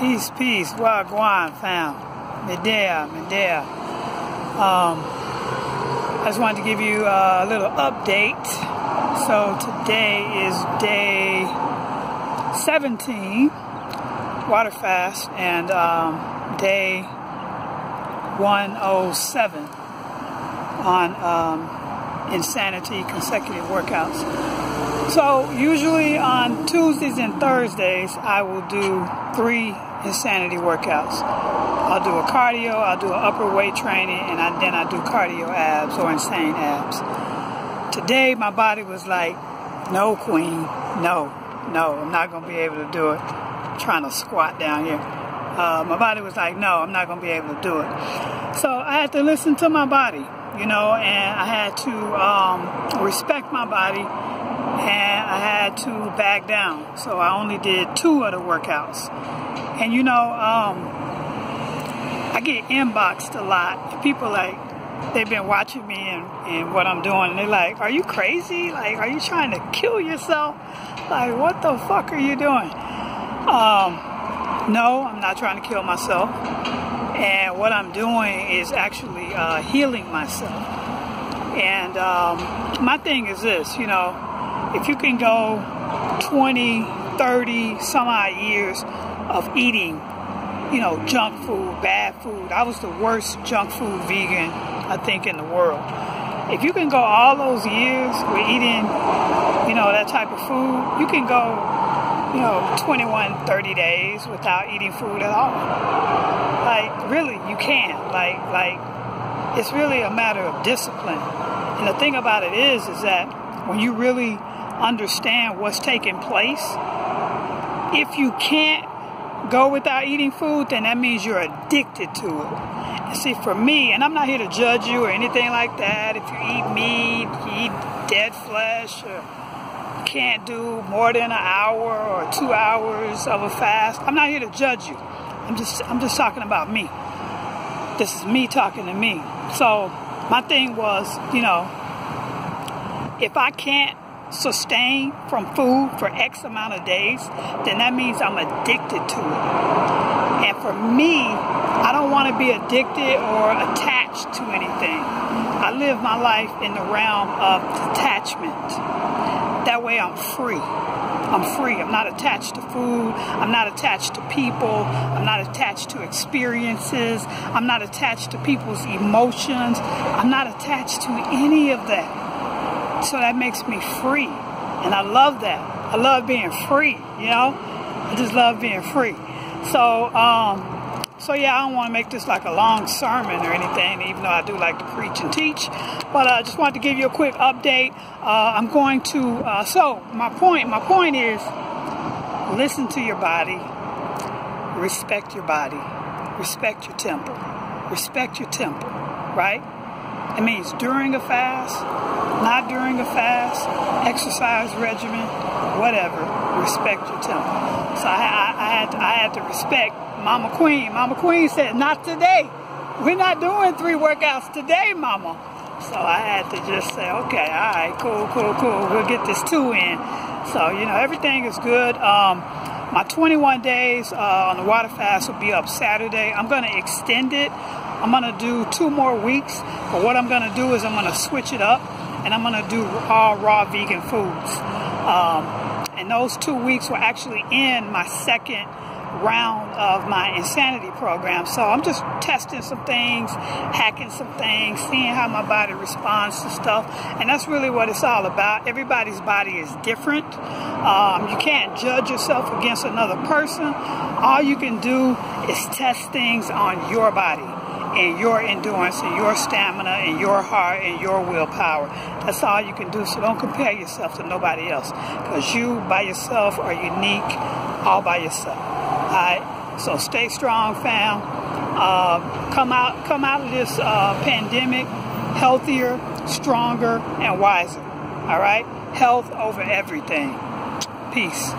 Peace, peace. Wagwan fam. Medea, Medea. Um, I just wanted to give you a little update. So today is day 17, water fast, and um, day 107 on um, insanity consecutive workouts. So usually on Tuesdays and Thursdays, I will do three insanity workouts. I'll do a cardio, I'll do an upper weight training, and I, then I do cardio abs or insane abs. Today, my body was like, no, queen, no, no, I'm not going to be able to do it. I'm trying to squat down here. Uh, my body was like, no, I'm not going to be able to do it. So I had to listen to my body, you know, and I had to um, respect my body and I had to back down. So I only did two of the workouts. And you know, um, I get inboxed a lot. People like, they've been watching me and, and what I'm doing, and they're like, Are you crazy? Like, are you trying to kill yourself? Like, what the fuck are you doing? Um, no, I'm not trying to kill myself. And what I'm doing is actually uh, healing myself. And um, my thing is this, you know, if you can go 20, 30, some odd years of eating, you know, junk food, bad food. I was the worst junk food vegan, I think, in the world. If you can go all those years with eating, you know, that type of food, you can go, you know, 21, 30 days without eating food at all. Like, really, you can. Like, like, it's really a matter of discipline. And the thing about it is, is that when you really understand what's taking place. If you can't go without eating food, then that means you're addicted to it. See, for me, and I'm not here to judge you or anything like that. If you eat meat, you eat dead flesh, or can't do more than an hour or two hours of a fast, I'm not here to judge you. I'm just, I'm just talking about me. This is me talking to me. So my thing was, you know, if I can't sustain from food for X amount of days, then that means I'm addicted to it. And for me, I don't want to be addicted or attached to anything. I live my life in the realm of detachment. That way I'm free. I'm free. I'm not attached to food. I'm not attached to people. I'm not attached to experiences. I'm not attached to people's emotions. I'm not attached to any of that. So that makes me free. And I love that. I love being free, you know? I just love being free. So, um, so yeah, I don't want to make this like a long sermon or anything, even though I do like to preach and teach. But I uh, just wanted to give you a quick update. Uh, I'm going to, uh, so my point, my point is listen to your body, respect your body, respect your temple, respect your temple, right? It means during a fast, not during a fast, exercise regimen, whatever. Respect your temple. So I, I, I, had to, I had to respect Mama Queen. Mama Queen said, not today. We're not doing three workouts today, Mama. So I had to just say, okay, all right, cool, cool, cool. We'll get this two in. So, you know, everything is good. Um, my 21 days uh, on the water fast will be up Saturday. I'm going to extend it I'm going to do two more weeks, but what I'm going to do is I'm going to switch it up and I'm going to do all raw vegan foods. Um, and those two weeks will actually end my second round of my insanity program. So I'm just testing some things, hacking some things, seeing how my body responds to stuff. And that's really what it's all about. Everybody's body is different. Um, you can't judge yourself against another person. All you can do is test things on your body and your endurance and your stamina and your heart and your willpower. That's all you can do. So don't compare yourself to nobody else because you by yourself are unique all by yourself. All right. So stay strong, fam. Uh, come out, come out of this uh, pandemic healthier, stronger, and wiser. All right. Health over everything. Peace.